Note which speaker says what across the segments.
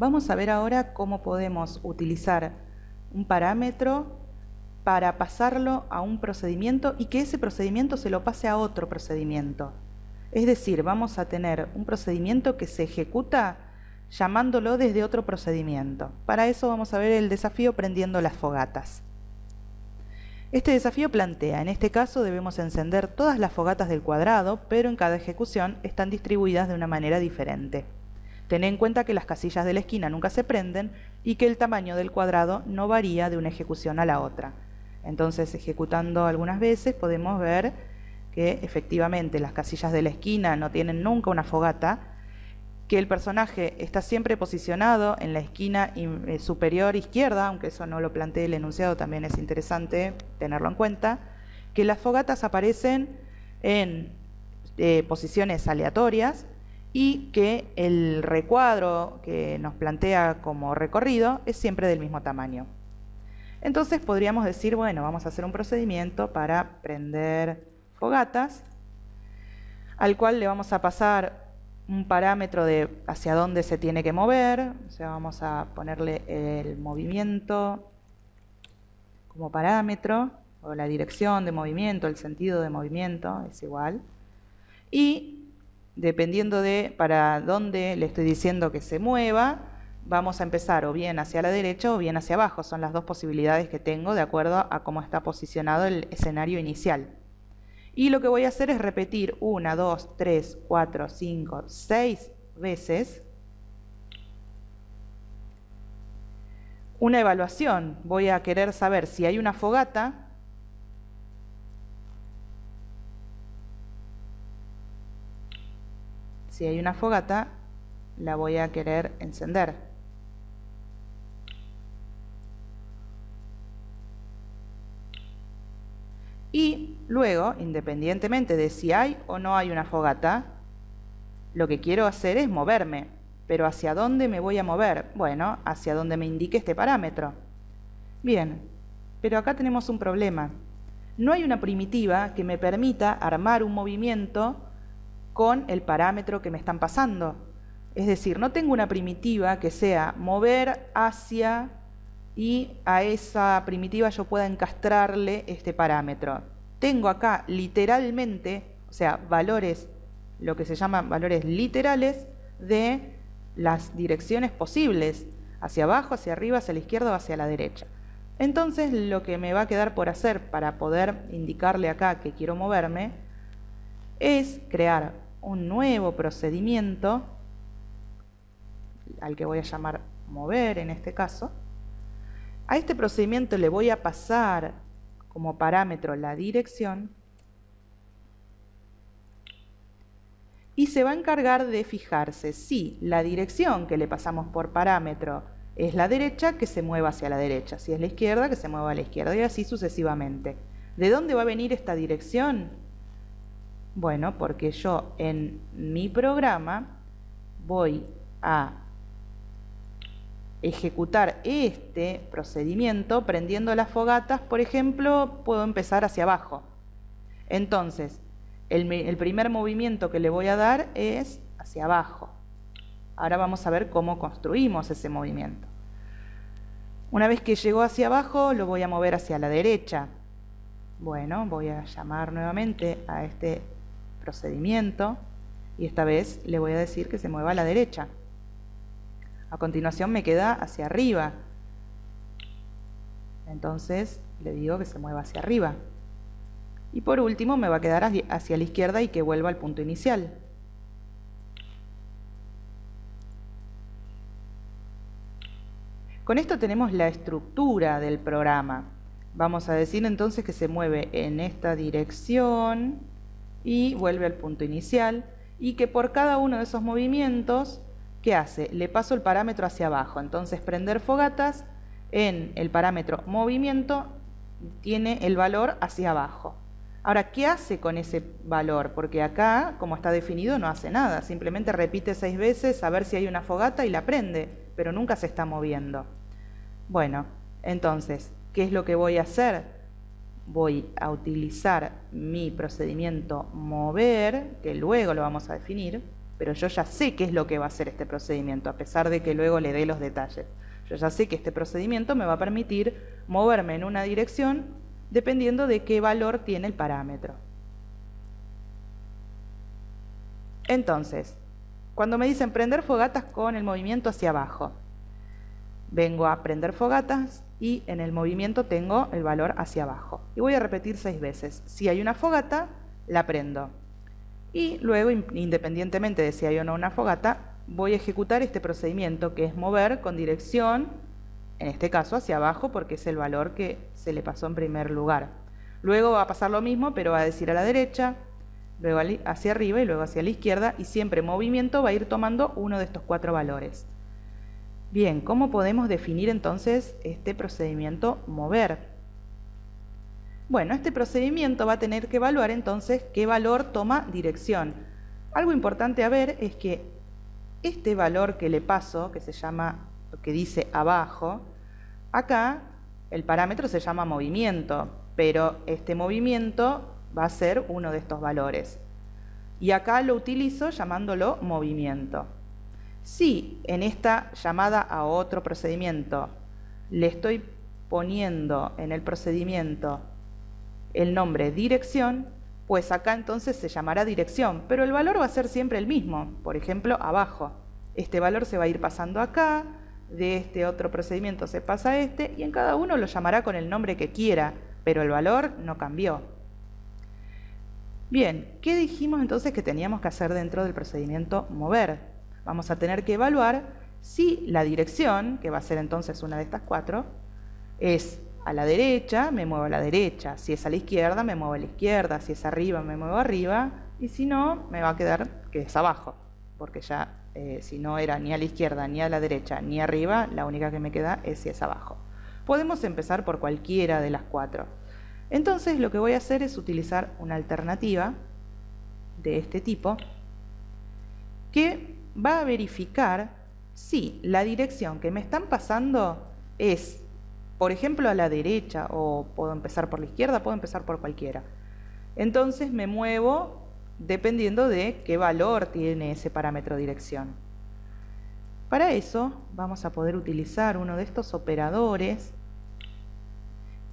Speaker 1: Vamos a ver ahora cómo podemos utilizar un parámetro para pasarlo a un procedimiento y que ese procedimiento se lo pase a otro procedimiento. Es decir, vamos a tener un procedimiento que se ejecuta llamándolo desde otro procedimiento. Para eso vamos a ver el desafío prendiendo las fogatas. Este desafío plantea, en este caso debemos encender todas las fogatas del cuadrado, pero en cada ejecución están distribuidas de una manera diferente. Ten en cuenta que las casillas de la esquina nunca se prenden y que el tamaño del cuadrado no varía de una ejecución a la otra. Entonces, ejecutando algunas veces podemos ver que efectivamente las casillas de la esquina no tienen nunca una fogata, que el personaje está siempre posicionado en la esquina eh, superior izquierda, aunque eso no lo plantee el enunciado, también es interesante tenerlo en cuenta, que las fogatas aparecen en eh, posiciones aleatorias y que el recuadro que nos plantea como recorrido es siempre del mismo tamaño. Entonces podríamos decir, bueno, vamos a hacer un procedimiento para prender fogatas, al cual le vamos a pasar un parámetro de hacia dónde se tiene que mover, o sea, vamos a ponerle el movimiento como parámetro, o la dirección de movimiento, el sentido de movimiento, es igual. Y dependiendo de para dónde le estoy diciendo que se mueva, vamos a empezar o bien hacia la derecha o bien hacia abajo. Son las dos posibilidades que tengo de acuerdo a cómo está posicionado el escenario inicial. Y lo que voy a hacer es repetir una, dos, tres, cuatro, cinco, seis veces una evaluación. Voy a querer saber si hay una fogata. Si hay una fogata, la voy a querer encender. Y luego, independientemente de si hay o no hay una fogata, lo que quiero hacer es moverme. Pero ¿hacia dónde me voy a mover? Bueno, hacia donde me indique este parámetro. Bien, pero acá tenemos un problema. No hay una primitiva que me permita armar un movimiento con el parámetro que me están pasando. Es decir, no tengo una primitiva que sea mover hacia y a esa primitiva yo pueda encastrarle este parámetro. Tengo acá literalmente, o sea, valores, lo que se llaman valores literales de las direcciones posibles, hacia abajo, hacia arriba, hacia la izquierda o hacia la derecha. Entonces lo que me va a quedar por hacer para poder indicarle acá que quiero moverme es crear un nuevo procedimiento al que voy a llamar mover en este caso, a este procedimiento le voy a pasar como parámetro la dirección y se va a encargar de fijarse si la dirección que le pasamos por parámetro es la derecha, que se mueva hacia la derecha, si es la izquierda, que se mueva a la izquierda y así sucesivamente. ¿De dónde va a venir esta dirección? Bueno, porque yo en mi programa voy a ejecutar este procedimiento prendiendo las fogatas, por ejemplo, puedo empezar hacia abajo. Entonces, el, primer movimiento que le voy a dar es hacia abajo. Ahora vamos a ver cómo construimos ese movimiento. Una vez que llegó hacia abajo, lo voy a mover hacia la derecha. Bueno, voy a llamar nuevamente a este procedimiento y esta vez le voy a decir que se mueva a la derecha. A continuación me queda hacia arriba. Entonces le digo que se mueva hacia arriba. Y por último me va a quedar hacia la izquierda y que vuelva al punto inicial. Con esto tenemos la estructura del programa. Vamos a decir entonces que se mueve en esta dirección y vuelve al punto inicial y que por cada uno de esos movimientos ¿qué hace? Le paso el parámetro hacia abajo. Entonces, prender fogatas en el parámetro movimiento tiene el valor hacia abajo. Ahora, ¿qué hace con ese valor? Porque acá, como está definido, no hace nada. Simplemente repite seis veces a ver si hay una fogata y la prende, pero nunca se está moviendo. Bueno, entonces, ¿qué es lo que voy a hacer? Voy a utilizar mi procedimiento mover, que luego lo vamos a definir, pero yo ya sé qué es lo que va a hacer este procedimiento, a pesar de que luego le dé los detalles. Yo ya sé que este procedimiento me va a permitir moverme en una dirección dependiendo de qué valor tiene el parámetro. Entonces, cuando me dicen prender fogatas con el movimiento hacia abajo, vengo a prender fogatas y en el movimiento tengo el valor hacia abajo. Y voy a repetir seis veces. Si hay una fogata, la prendo. Y luego, independientemente de si hay o no una fogata, voy a ejecutar este procedimiento que es mover con dirección, en este caso hacia abajo porque es el valor que se le pasó en primer lugar. Luego va a pasar lo mismo, pero va a decir a la derecha, luego hacia arriba y luego hacia la izquierda y siempre movimiento va a ir tomando uno de estos cuatro valores. Bien, ¿cómo podemos definir entonces este procedimiento mover? Bueno, este procedimiento va a tener que evaluar entonces qué valor toma dirección. Algo importante a ver es que este valor que le paso, que se llama, que dice abajo, acá el parámetro se llama movimiento, pero este movimiento va a ser uno de estos valores. Y acá lo utilizo llamándolo movimiento. Si en esta llamada a otro procedimiento le estoy poniendo en el procedimiento el nombre dirección, pues acá entonces se llamará dirección, pero el valor va a ser siempre el mismo, por ejemplo, abajo. Este valor se va a ir pasando acá, de este otro procedimiento se pasa a este, y en cada uno lo llamará con el nombre que quiera, pero el valor no cambió. Bien, ¿qué dijimos entonces que teníamos que hacer dentro del procedimiento mover? Vamos a tener que evaluar si la dirección, que va a ser entonces una de estas cuatro, es a la derecha, me muevo a la derecha. Si es a la izquierda, me muevo a la izquierda. Si es arriba, me muevo arriba. Y si no, me va a quedar que es abajo. Porque ya eh, si no era ni a la izquierda, ni a la derecha, ni arriba, la única que me queda es si es abajo. Podemos empezar por cualquiera de las cuatro. Entonces lo que voy a hacer es utilizar una alternativa de este tipo que va a verificar si la dirección que me están pasando es por ejemplo, a la derecha, o puedo empezar por la izquierda, puedo empezar por cualquiera. Entonces me muevo dependiendo de qué valor tiene ese parámetro dirección. Para eso vamos a poder utilizar uno de estos operadores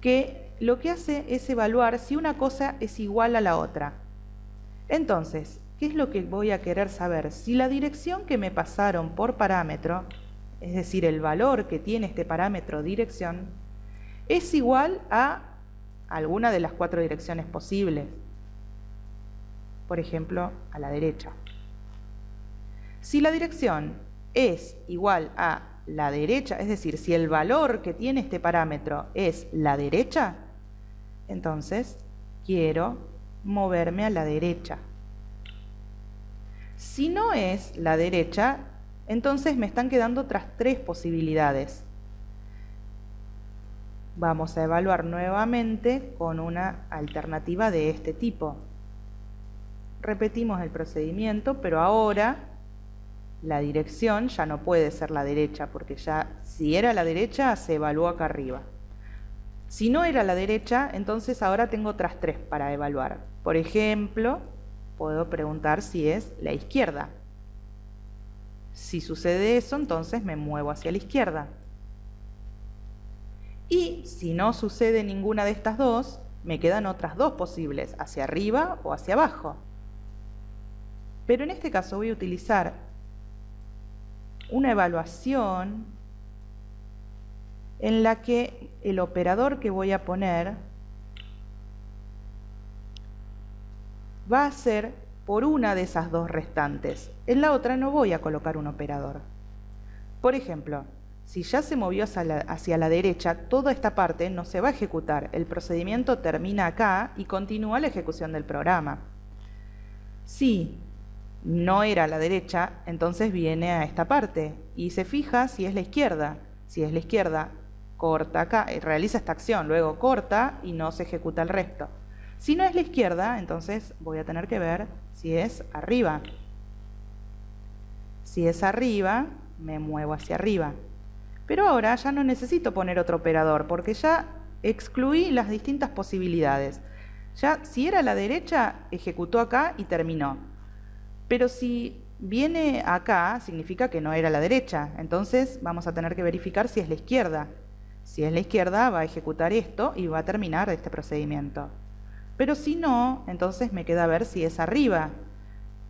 Speaker 1: que lo que hace es evaluar si una cosa es igual a la otra. Entonces, ¿qué es lo que voy a querer saber? Si la dirección que me pasaron por parámetro es decir, el valor que tiene este parámetro dirección, es igual a alguna de las cuatro direcciones posibles. Por ejemplo, a la derecha. Si la dirección es igual a la derecha, es decir, si el valor que tiene este parámetro es la derecha, entonces quiero moverme a la derecha. Si no es la derecha, entonces me están quedando otras tres posibilidades. Vamos a evaluar nuevamente con una alternativa de este tipo. Repetimos el procedimiento, pero ahora la dirección ya no puede ser la derecha, porque ya si era la derecha se evaluó acá arriba. Si no era la derecha, entonces ahora tengo otras tres para evaluar. Por ejemplo, puedo preguntar si es la izquierda. Si sucede eso, entonces me muevo hacia la izquierda. Y si no sucede ninguna de estas dos, me quedan otras dos posibles, hacia arriba o hacia abajo. Pero en este caso voy a utilizar una evaluación en la que el operador que voy a poner va a ser por una de esas dos restantes. En la otra no voy a colocar un operador. Por ejemplo, si ya se movió hacia la, derecha, toda esta parte no se va a ejecutar. El procedimiento termina acá y continúa la ejecución del programa. Si no era a la derecha, entonces viene a esta parte y se fija si es la izquierda. Si es la izquierda, corta acá, eh, realiza esta acción, luego corta y no se ejecuta el resto. Si no es la izquierda, entonces voy a tener que ver si es arriba. Si es arriba, me muevo hacia arriba. Pero ahora ya no necesito poner otro operador porque ya excluí las distintas posibilidades. Ya si era la derecha, ejecutó acá y terminó. Pero si viene acá significa que no era la derecha, entonces vamos a tener que verificar si es la izquierda. Si es la izquierda va a ejecutar esto y va a terminar este procedimiento. Pero si no, entonces me queda ver si es arriba.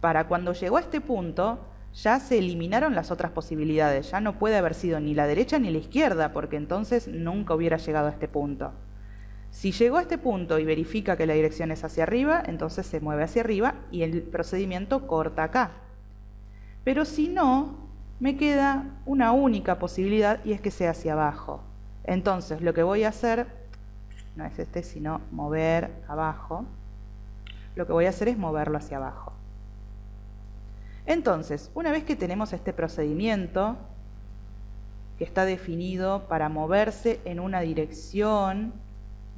Speaker 1: Para cuando llegó a este punto, ya se eliminaron las otras posibilidades, ya no puede haber sido ni la derecha ni la izquierda, porque entonces nunca hubiera llegado a este punto. Si llegó a este punto y verifica que la dirección es hacia arriba, entonces se mueve hacia arriba y el procedimiento corta acá. Pero si no, me queda una única posibilidad y es que sea hacia abajo. Entonces lo que voy a hacer, no es este, sino mover abajo, lo que voy a hacer es moverlo hacia abajo. Entonces, una vez que tenemos este procedimiento, que está definido para moverse en una dirección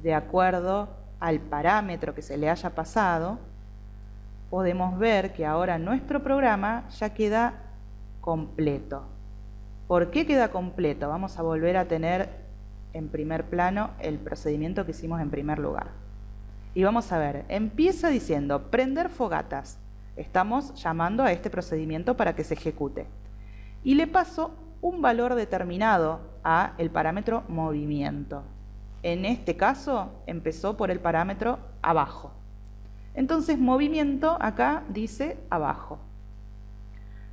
Speaker 1: de acuerdo al parámetro que se le haya pasado, podemos ver que ahora nuestro programa ya queda completo. ¿Por qué queda completo? Vamos a volver a tener en primer plano el procedimiento que hicimos en primer lugar. Y vamos a ver, empieza diciendo prender fogatas. Estamos llamando a este procedimiento para que se ejecute. Y le paso un valor determinado a el parámetro movimiento. En este caso empezó por el parámetro abajo. Entonces movimiento acá dice abajo.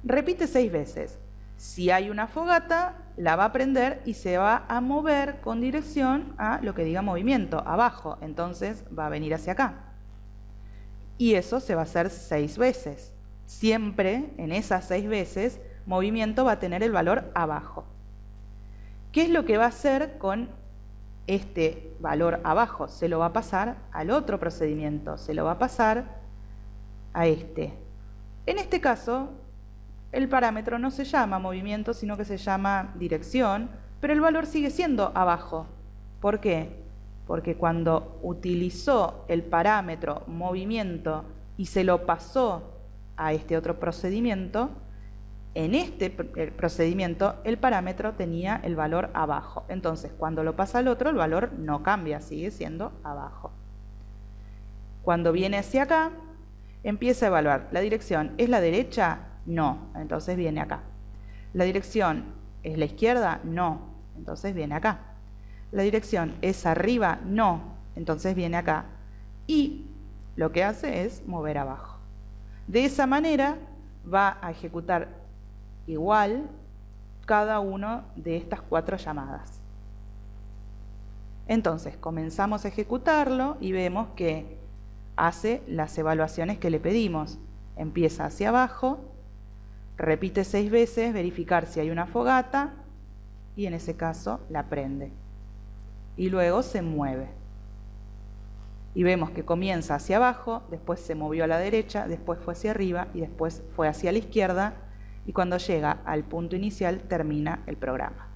Speaker 1: Repite seis veces. Si hay una fogata, la va a prender y se va a mover con dirección a lo que diga movimiento, abajo. Entonces va a venir hacia acá. Y eso se va a hacer seis veces. Siempre en esas seis veces, movimiento va a tener el valor abajo. ¿Qué es lo que va a hacer con este valor abajo? Se lo va a pasar al otro procedimiento, se lo va a pasar a este. En este caso, el parámetro no se llama movimiento, sino que se llama dirección, pero el valor sigue siendo abajo. ¿Por qué? Porque cuando utilizó el parámetro movimiento y se lo pasó a este otro procedimiento, en este procedimiento el parámetro tenía el valor abajo. Entonces, cuando lo pasa al otro, el valor no cambia, sigue siendo abajo. Cuando viene hacia acá, empieza a evaluar. ¿La dirección es la derecha? No, entonces viene acá. ¿La dirección es la izquierda? No, entonces viene acá. ¿La dirección es arriba? No, entonces viene acá. Y lo que hace es mover abajo. De esa manera va a ejecutar igual cada una de estas cuatro llamadas. Entonces comenzamos a ejecutarlo y vemos que hace las evaluaciones que le pedimos. Empieza hacia abajo, repite seis veces, verificar si hay una fogata y en ese caso la prende. Y luego se mueve. Y vemos que comienza hacia abajo, después se movió a la derecha, después fue hacia arriba y después fue hacia la izquierda y cuando llega al punto inicial termina el programa.